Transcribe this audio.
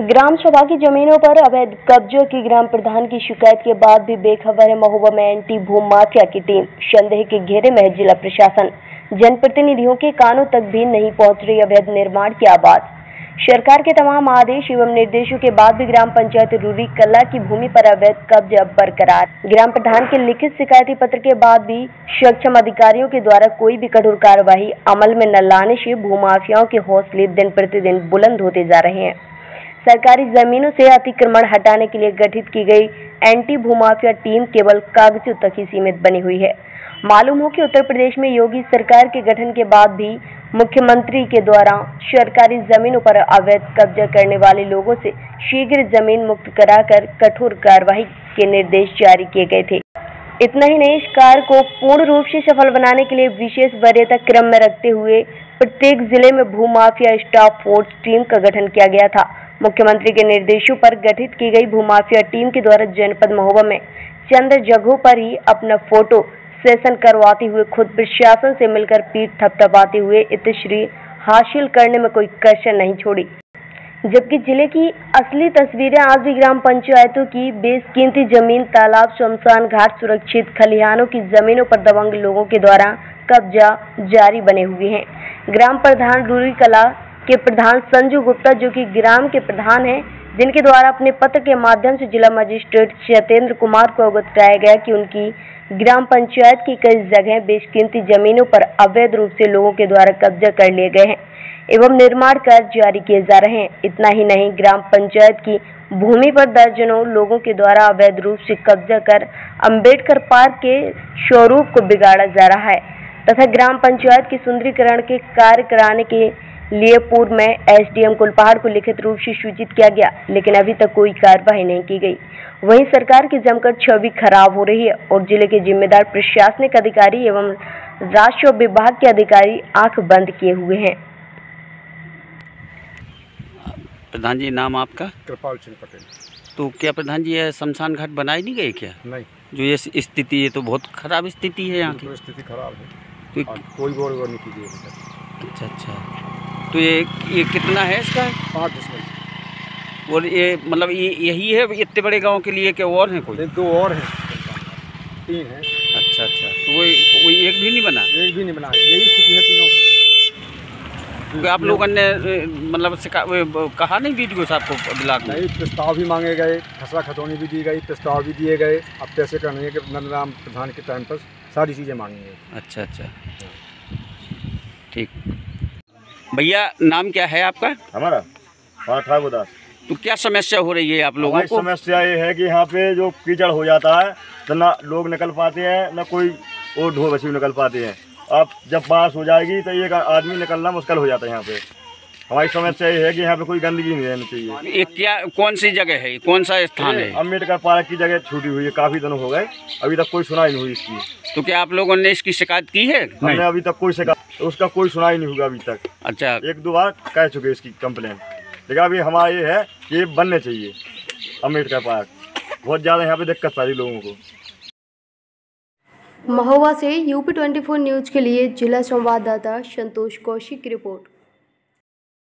ग्राम सभा की जमीनों पर अवैध कब्जों की ग्राम प्रधान की शिकायत के बाद भी बेखबर है महोबा में एंटी भू माफिया की टीम। संदेह के घेरे में जिला प्रशासन। जनप्रतिनिधियों के कानों तक भी नहीं पहुँच रही अवैध निर्माण की आवाज़। सरकार के तमाम आदेश एवं निर्देशों के बाद भी ग्राम पंचायत रूरी कला की भूमि पर अवैध कब्जा बरकरार। ग्राम प्रधान के लिखित शिकायती पत्र के बाद भी सक्षम अधिकारियों के द्वारा कोई भी कठोर कार्यवाही अमल में न लाने से भूमाफियाओं के हौसले दिन प्रतिदिन बुलंद होते जा रहे हैं। सरकारी जमीनों से अतिक्रमण हटाने के लिए गठित की गई एंटी भूमाफिया टीम केवल कागजों तक ही सीमित बनी हुई है। मालूम हो कि उत्तर प्रदेश में योगी सरकार के गठन के बाद भी मुख्यमंत्री के द्वारा सरकारी जमीनों पर अवैध कब्जा करने वाले लोगों से शीघ्र ज़मीन मुक्त कराकर कठोर कार्रवाई के निर्देश जारी किए गए थे। इतना ही नहीं, इस कार्य को पूर्ण रूप से सफल बनाने के लिए विशेष वरीयता क्रम में रखते हुए प्रत्येक ज़िले में भूमाफिया स्टाफ फोर्स टीम का गठन किया गया था। मुख्यमंत्री के निर्देशों पर गठित की गई भूमाफिया टीम के द्वारा जनपद महोबा में चंद जगहों पर ही अपना फ़ोटो सेशन करवाते हुए खुद प्रशासन से मिलकर पीठ थपथपाते हुए इतश्री हासिल करने में कोई कसर नहीं छोड़ी। जबकि ज़िले की असली तस्वीरें आज भी ग्राम पंचायतों की बेसकीमती ज़मीन, तालाब, शमशान घाट, सुरक्षित खलिहानों की जमीनों पर दबंग लोगों के द्वारा कब्जा जारी बने हुए हैं। ग्राम प्रधान रूरी कला के प्रधान संजू गुप्ता, जो कि ग्राम के प्रधान हैं, जिनके द्वारा अपने पत्र के माध्यम से जिला मजिस्ट्रेट सत्येंद्र कुमार को अवगत कराया गया कि उनकी ग्राम पंचायत की कई जगह बेशकीमती जमीनों पर अवैध रूप से लोगों के द्वारा कब्जा कर लिए गए हैं एवं निर्माण कार्य जारी किए जा रहे हैं। इतना ही नहीं, ग्राम पंचायत की भूमि पर दर्जनों लोगों के द्वारा अवैध रूप से कब्जा कर अंबेडकर पार्क के स्वरूप को बिगाड़ा जा रहा है तथा ग्राम पंचायत की सुंदरीकरण के कार्य कराने के लिए पूर्व में एसडीएम कुलपहाड़ को लिखित रूप से सूचित किया गया लेकिन अभी तक कोई कार्रवाई नहीं की गई। वहीं सरकार की जमकर छवि खराब हो रही है और ज़िले के जिम्मेदार प्रशासनिक अधिकारी एवं राजस्व विभाग के अधिकारी आँख बंद किए हुए हैं। प्रधान जी नाम आपका? कृपाल सिंह पटेल। तो क्या प्रधान जी शमशान घाट बनाए नहीं गए क्या? नहीं। जो ये स्थिति है तो बहुत खराब स्थिति है यहाँ की। स्थिति खराब है। तो कोई गौर नहीं की गई अच्छा अच्छा। तो ये ये कितना है इसका? पाँच डिसमिल और ये मतलब ये यही है इतने बड़े गाँव के लिए क्या और हैं कोई? दो और हैं। तीन हैं। अच्छा अच्छा। तो वो कोई एक भी नहीं बना? एक भी नहीं बना। यही स्थिति है तीनों क्योंकि आप लोगों ने मतलब कहा नहीं वीडियो साहब को ब्लॉक में? नहीं प्रस्ताव भी मांगे गए खसरा खतौनी भी दी गई प्रस्ताव भी दिए गए। अब पैसे का नहीं है कि नंदराम प्रधान के टाइम पर सारी चीज़ें मांगी गई। अच्छा अच्छा। ठीक। भैया नाम क्या है आपका? हमारा? हाँ ठाकुर दास। तो क्या समस्या हो रही है आप लोगों को? समस्या ये है कि यहाँ पे जो कीचड़ हो जाता है तो ना लोग निकल पाते हैं ना कोई और ढो बसी निकल पाते हैं। अब जब बारिश हो जाएगी तो एक आदमी निकलना मुश्किल हो जाता है यहाँ पे। हमारी समस्या ये है कि यहाँ पे कोई गंदगी नहीं रहनी चाहिए। ये क्या कौन सी जगह है? कौन सा स्थान है? अंबेडकर पार्क की जगह छूटी हुई है काफ़ी दिनों हो गए। अभी तक कोई सुनाई नहीं हुई इसकी। तो क्या आप लोगों ने इसकी शिकायत की है? हमने अभी तक कोई शिकायत उसका कोई सुनाई नहीं होगा अभी तक। अच्छा। एक दो बार कह चुके इसकी कंप्लेन लेकिन अभी हमारा ये है कि ये बनने चाहिए अंबेडकर पार्क। बहुत ज़्यादा यहाँ पे दिक्कत सारी रही लोगों को। महोबा से यूपी 24 न्यूज़ के लिए जिला संवाददाता संतोष कौशिक की रिपोर्ट।